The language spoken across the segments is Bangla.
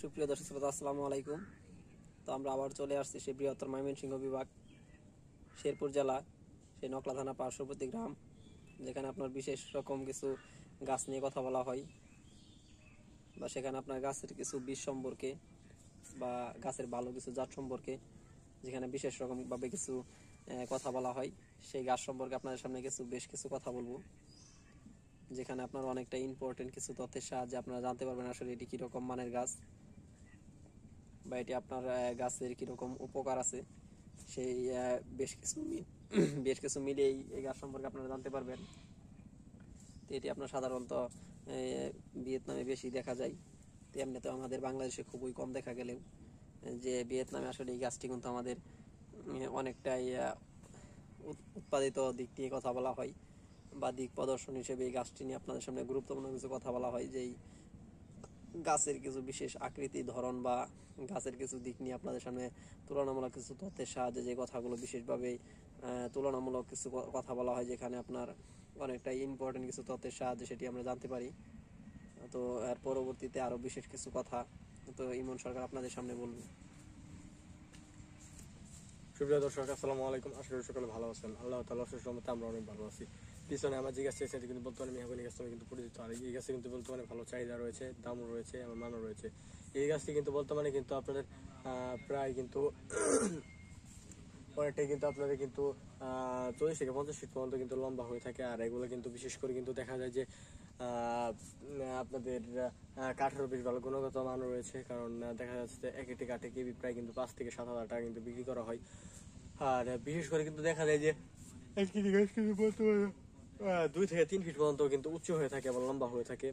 সুপ্রিয় দর্শক শ্রোতা, আসসালামু আলাইকুম। তো আমরা আবার চলে আসছি সেই বৃহত্তর ময়মনসিংহ বিভাগ, শেরপুর জেলা, সেই নকলা থানা পার্শ্ববর্তী গ্রাম, যেখানে আপনার বিশেষ রকম কিছু গাছ নিয়ে কথা বলা হয় বা সেখানে আপনার গাছের কিছু বীজ সম্পর্কে বা গাছের ভালো কিছু জাত সম্পর্কে যেখানে বিশেষ রকমভাবে কিছু কথা বলা হয়। সেই গাছ সম্পর্কে আপনাদের সামনে কিছু, বেশ কিছু কথা বলব, যেখানে আপনার অনেকটা ইম্পর্টেন্ট কিছু তথ্যের সাহায্যে আপনারা জানতে পারবেন আসলে এটি কীরকম মানের গাছ। বা এটি আপনার গাছের কীরকম উপকার আছে, সেই বেশ কিছু বেশ কিছু মিলিয়েই এই গাছ সম্পর্কে আপনারা জানতে পারবেন। তো এটি আপনার সাধারণত ভিয়েতনামে বেশি দেখা যায়। তো এমনিতেও আমাদের বাংলাদেশে খুবই কম দেখা গেলেও, যে ভিয়েতনামে আসলে এই গাছটি কিন্তু আমাদের অনেকটাই উৎ- উৎপাদিত দিক নিয়ে কথা বলা হয়। বা দিক প্রদর্শন হিসেবে এই গাছটি নিয়ে আপনাদের সামনে গুরুত্বপূর্ণ কিছু কথা বলা হয় যে এই গাছের কিছু বিশেষ আকৃতি, ধরন বা গাছের কিছু দিক নিয়ে আপনাদের সামনে তুলনামূলক কিছু তথ্যের সাহায্যে যে কথাগুলো বিশেষভাবে তুলনামূলক কিছু কথা বলা হয় যেখানে আপনার অনেকটা ইম্পর্টেন্ট কিছু তথ্যের সাহায্যে সেটি আমরা জানতে পারি। তো এর পরবর্তীতে আরও বিশেষ কিছু কথা, তো ইমন সরকার আপনাদের সামনে বলব। সুপ্রিয় দর্শক, আসসালামু আলাইকুম। আশা করি সকলে ভালো আছেন। আল্লাহ অশেষ রহমতে আমরা অনেক ভালো আছি। পিছনে আমার যে গাছটি আছে কিন্তু বর্তমানে মেহগনি গাছ নামে কিন্তু পরিচিত আর এই গাছে কিন্তু বর্তমানে ভালো চাহিদা রয়েছে, দামও রয়েছে, আমার মানও রয়েছে। এই গাছটি কিন্তু বর্তমানে কিন্তু আপনাদের প্রায় কিন্তু অনেকটাই কিন্তু আপনাদের কিন্তু চল্লিশ থেকে পঞ্চাশ ফিট পর্যন্ত কিন্তু লম্বা হয়ে থাকে। আর এগুলো কিন্তু বিশেষ করে কিন্তু দেখা যায় যে আপনাদের কাঠেরও বেশ ভালো গুণগত মান রয়েছে। কারণ দেখা যাচ্ছে এক একটি কাঠে কেবি প্রায় কিন্তু পাঁচ থেকে সাত হাজার টাকা কিন্তু বিক্রি করা হয়। আর বিশেষ করে কিন্তু দেখা যায় যে দুই থেকে তিন ফিট পর্যন্ত কিন্তু উচ্চ হয়ে থাকে এবং লম্বা হয়ে থাকে।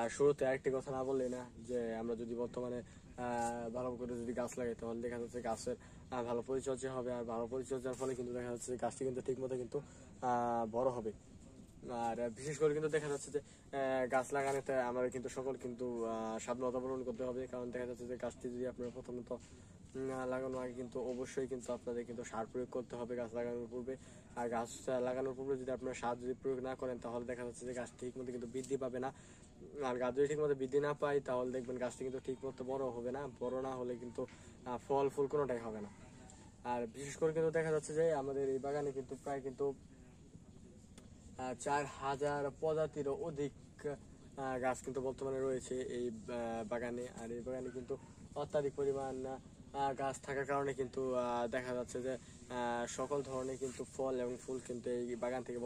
আর শুরুতে আরেকটি কথা না বললেই না, যে আমরা যদি বর্তমানে ভালো করে যদি গাছ লাগাই, তাহলে দেখা যাচ্ছে গাছের ভালো পরিচর্যা হবে। আর ভালো পরিচর্যার ফলে কিন্তু দেখা যাচ্ছে গাছটি কিন্তু ঠিক মতো কিন্তু বড় হবে। আর বিশেষ করে কিন্তু দেখা যাচ্ছে যে গাছ লাগানোতে আমাদের কিন্তু সকল কিন্তু সাবধানতা অবলম্বন করতে হবে। কারণ দেখা যাচ্ছে যে গাছটি যদি আপনারা প্রথমত লাগানোর আগে কিন্তু অবশ্যই কিন্তু আপনাদের কিন্তু সার প্রয়োগ করতে হবে গাছ লাগানোর পূর্বে। আর গাছ লাগানোর পূর্বে যদি আপনারা সার যদি প্রয়োগ না করেন, তাহলে দেখা যাচ্ছে যে গাছ ঠিক মতো কিন্তু বৃদ্ধি পাবে না। আর গাছ যদি ঠিক মতো বৃদ্ধি না পায়, তাহলে দেখবেন গাছটি কিন্তু ঠিক মতো বড় হবে না। বড় না হলে কিন্তু ফল ফুল কোনোটাই হবে না। আর বিশেষ করে কিন্তু দেখা যাচ্ছে যে আমাদের এই বাগানে কিন্তু প্রায় কিন্তু চার হাজার প্রজাতিরও অধিক গাছ কিন্তু বর্তমানে রয়েছে এই বাগানে। আর এই বাগানে কিন্তু অত্যাধিক পরিমাণ গাছ থাকার কারণে কিন্তু দেখা যাচ্ছে যে সকল ধরনের কিন্তু ফল এবং ফুল কিন্তু এই বাগান থেকে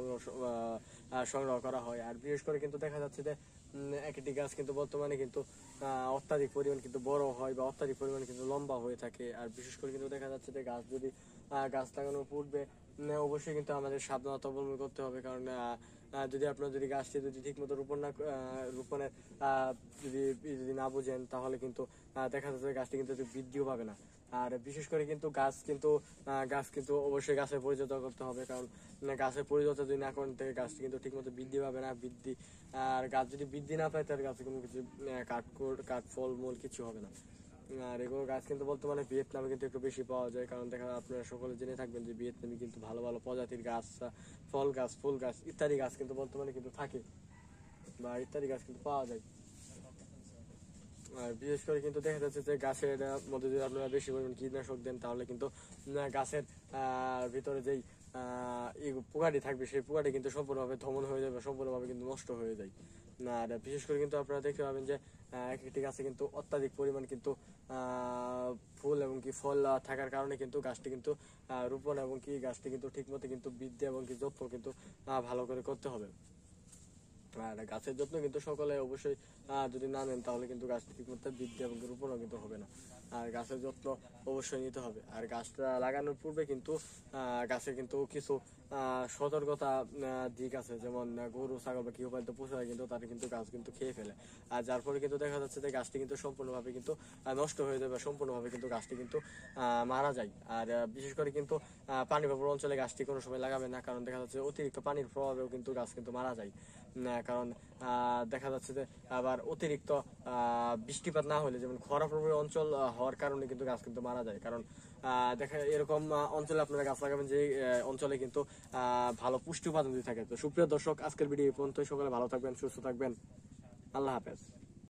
সংগ্রহ করা হয়। আর বিশেষ করে কিন্তু দেখা যাচ্ছে যে একটি গাছ কিন্তু বর্তমানে কিন্তু অত্যাধিক পরিমাণ কিন্তু বড় হয় বা অত্যাধিক পরিমাণ কিন্তু লম্বা হয়ে থাকে। আর বিশেষ করে কিন্তু দেখা যাচ্ছে যে, গাছ যদি গাছ লাগানোর পূর্বে অবশ্যই কিন্তু আমাদের সাবধানতা অবলম্বন করতে হবে, কারণ যদি আপনার যদি গাছটি যদি ঠিক মতো রোপণ না রোপণের যদি যদি না বুঝেন, তাহলে কিন্তু দেখা যাচ্ছে গাছটি কিন্তু বৃদ্ধিও পাবে না। আর বিশেষ করে কিন্তু গাছ কিন্তু গাছ কিন্তু অবশ্যই গাছের পরিচর্যা করতে হবে, কারণ গাছের পরিচর্যা যদি না করেন, তাহলে গাছটি কিন্তু ঠিক মতো বৃদ্ধি পাবে না, বৃদ্ধি, আর গাছ যদি বৃদ্ধি না পায়, তাহলে গাছে কোনো কিছু কাঠ কাঠ ফল মূল কিছু হবে না। আর এগুলো গাছ কিন্তু বর্তমানে ভিয়েতনামে কিন্তু একটু বেশি পাওয়া যায়। কারণ দেখা আপনারা সকলে জেনে থাকবেন যে ভিয়েতনামে কিন্তু ভালো ভালো প্রজাতির গাছ ফল গাছ, ফুল গাছ ইত্যাদি গাছ কিন্তু বর্তমানে কিন্তু থাকে বা ইত্যাদি গাছ কিন্তু পাওয়া যায়। আর বিশেষ করে কিন্তু দেখা যাচ্ছে যে গাছের মধ্যে যদি আপনারা বেশি পরিমাণ কীটনাশক দেন, তাহলে কিন্তু গাছের ভিতরে যেই পোকাটি থাকবে, সেই পোকাটি কিন্তু সম্পূর্ণভাবে ধমন হয়ে যাবে, সম্পূর্ণভাবে কিন্তু নষ্ট হয়ে যায়। আর বিশেষ করে কিন্তু আপনারা দেখতে পাবেন যে এক একটি গাছে কিন্তু অত্যাধিক পরিমাণ কিন্তু ফুল এবং কি ফল থাকার কারণে কিন্তু গাছটি কিন্তু রোপণ এবং কি গাছটি কিন্তু ঠিকমতো কিন্তু বৃদ্ধি এবং কি যত্ন কিন্তু ভালো করে করতে হবে। আর গাছের যত্ন কিন্তু সকলে অবশ্যই যদি না নেন তাহলে কিন্তু গাছটি ঠিকমতো বৃদ্ধি এবং রোপণও কিন্তু হবে না। আর গাছের যত্ন অবশ্যই নিতে হবে। আর গাছটা লাগানোর পূর্বে কিন্তু গাছে কিন্তু কিছু সতর্কতা দিক আছে। যেমন গরু, ছাগল বা গৃহপালিত পশুরা কিন্তু তারা কিন্তু গাছ কিন্তু খেয়ে ফেলে। আর যার ফলে কিন্তু দেখা যাচ্ছে যে গাছটি কিন্তু সম্পূর্ণভাবে কিন্তু নষ্ট হয়ে যায় বা সম্পূর্ণভাবে কিন্তু গাছটি কিন্তু মারা যায়। আর বিশেষ করে কিন্তু পানি অঞ্চলে গাছটি কোনো সময় লাগাবে না। কারণ দেখা যাচ্ছে অতিরিক্ত পানির প্রভাবেও কিন্তু গাছ কিন্তু মারা যায়। কারণ দেখা যাচ্ছে যে আবার অতিরিক্ত বৃষ্টিপাত না হলে, যেমন খরা প্রবল অঞ্চল হওয়ার কারণে কিন্তু গাছ কিন্তু মারা যায়। কারণ দেখা, এরকম অঞ্চলে আপনারা গাছ লাগাবেন যে অঞ্চলে কিন্তু ভালো পুষ্টি উপাদান দিয়ে থাকে। তো সুপ্রিয় দর্শক, আজকের ভিডিও এই পর্যন্ত সকালে ভালো থাকবেন, সুস্থ থাকবেন। আল্লাহ হাফেজ।